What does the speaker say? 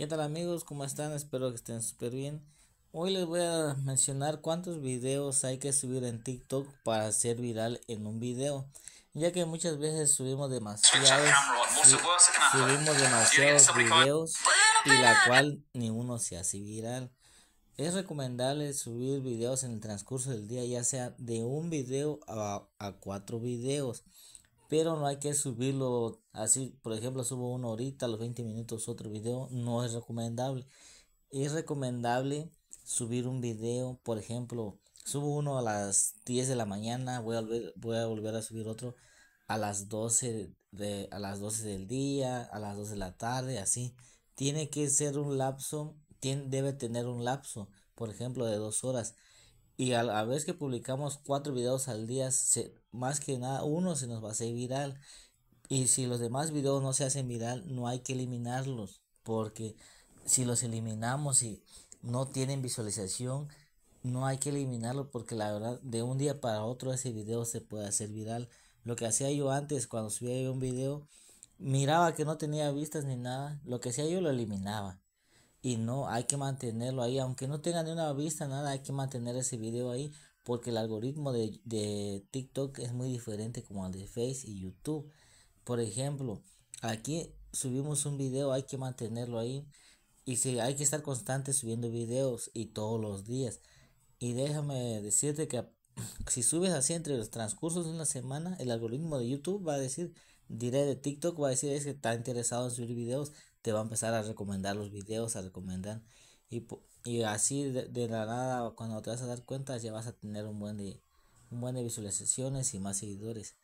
¿Qué tal amigos? ¿Cómo están? Espero que estén súper bien. Hoy les voy a mencionar cuántos videos hay que subir en TikTok para ser viral en un video. Ya que muchas veces subimos demasiados, subimos demasiados videos y la cual ni uno se hace viral. Es recomendable subir videos en el transcurso del día, ya sea de un video a, a cuatro videos pero no hay que subirlo así, por ejemplo, subo uno ahorita, a los 20 minutos otro video, no es recomendable. Es recomendable subir un video, por ejemplo, subo uno a las 10 de la mañana, voy a volver, voy a, volver a subir otro a las 12 de a las 12 del día, a las 2 de la tarde, así. Tiene que ser un lapso, tiene, debe tener un lapso, por ejemplo, de dos horas. Y a la vez que publicamos cuatro videos al día, se, más que nada uno se nos va a hacer viral. Y si los demás videos no se hacen viral, no hay que eliminarlos. Porque si los eliminamos y no tienen visualización, no hay que eliminarlo porque la verdad de un día para otro ese video se puede hacer viral. Lo que hacía yo antes cuando subía un video, miraba que no tenía vistas ni nada, lo que hacía yo lo eliminaba y no hay que mantenerlo ahí aunque no tenga ni una vista nada hay que mantener ese video ahí porque el algoritmo de, de TikTok es muy diferente como el de Face y YouTube. Por ejemplo aquí subimos un video hay que mantenerlo ahí y si hay que estar constante subiendo videos y todos los días. Y déjame decirte que si subes así entre los transcursos de una semana el algoritmo de YouTube va a decir diré de TikTok va a decir es que está interesado en subir videos te va a empezar a recomendar los videos, a recomendar. Y, y así de, la nada, cuando te vas a dar cuenta, ya vas a tener un buen de, un buen de visualizaciones y más seguidores.